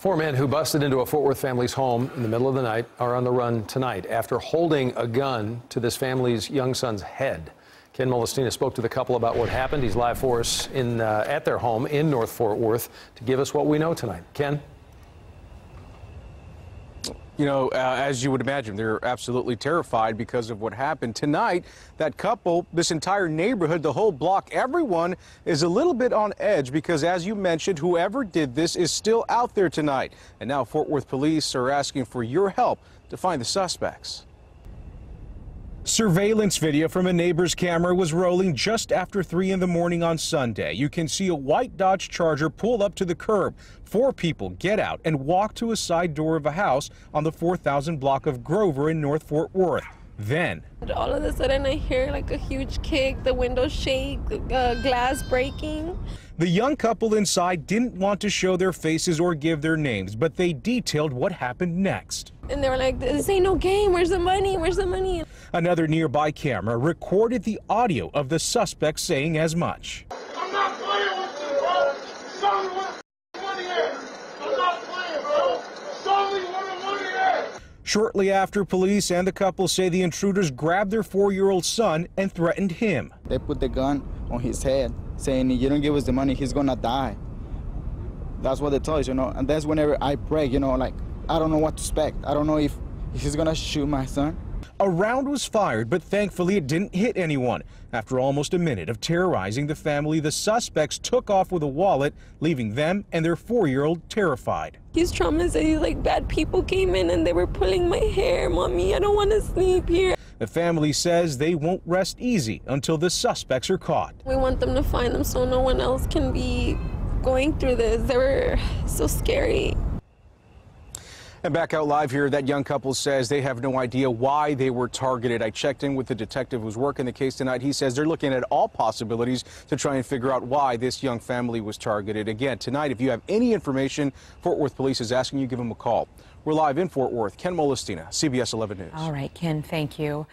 Four men who busted into a Fort Worth family's home in the middle of the night are on the run tonight after holding a gun to this family's young son's head. Ken Molestina spoke to the couple about what happened. He's live for us in, uh, at their home in North Fort Worth to give us what we know tonight. Ken? You know, uh, as you would imagine, they're absolutely terrified because of what happened tonight. That couple, this entire neighborhood, the whole block, everyone is a little bit on edge because, as you mentioned, whoever did this is still out there tonight. And now Fort Worth police are asking for your help to find the suspects. Surveillance video from a neighbor's camera was rolling just after 3 in the morning on Sunday. You can see a white Dodge Charger pull up to the curb. Four people get out and walk to a side door of a house on the 4000 block of Grover in North Fort Worth. Then, all of a sudden, I hear like a huge kick, the windows shake, uh, glass breaking. The young couple inside didn't want to show their faces or give their names, but they detailed what happened next. And they were like, this ain't no game. Where's the money? Where's the money? Another nearby camera recorded the audio of the suspect saying as much. I'm not playing with you, bro. Show me where the money is. I'm not playing, bro. Show me where the money is. Shortly after, police and the couple say the intruders grabbed their four-year-old son and threatened him. They put the gun on his head, saying, you don't give us the money, he's gonna die. That's what they told us, you know. And that's whenever I pray, you know, like, I don't know what to expect. I don't know if he's gonna shoot my son. A round was fired, but thankfully it didn't hit anyone. After almost a minute of terrorizing the family, the suspects took off with a wallet, leaving them and their four-year-old terrified. his He's traumatized. Like bad people came in and they were pulling my hair. Mommy, I don't want to sleep here. The family says they won't rest easy until the suspects are caught. We want them to find them so no one else can be going through this. They were so scary. And back out live here, that young couple says they have no idea why they were targeted. I checked in with the detective who's working the case tonight. He says they're looking at all possibilities to try and figure out why this young family was targeted. Again, tonight, if you have any information, Fort Worth Police is asking you give them a call. We're live in Fort Worth. Ken Molestina, CBS 11 News. All right, Ken, thank you.